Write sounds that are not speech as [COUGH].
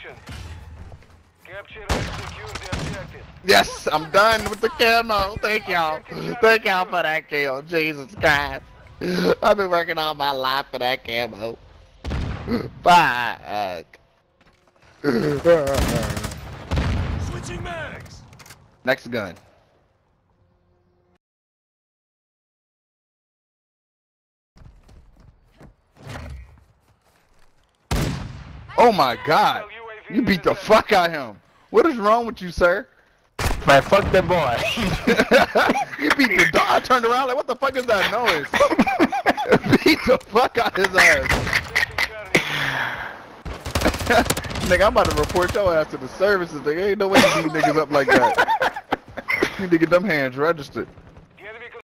mission. Capture and secure the objective. Yes, I'm done with the camo. Thank y'all. Thank y'all for that kill. Jesus Christ. I've been working all my life for that camo. Fuck. Switching mags. Next gun. Oh my god. You beat the fuck out of him. What is wrong with you, sir? Man, fuck that boy. [LAUGHS] you beat the dog. I turned around like, what the fuck is that noise? [LAUGHS] beat the fuck out his ass. [LAUGHS] nigga, I'm about to report your ass to the services. Nigga, ain't no way you beat niggas up like that. You need to get them hands registered.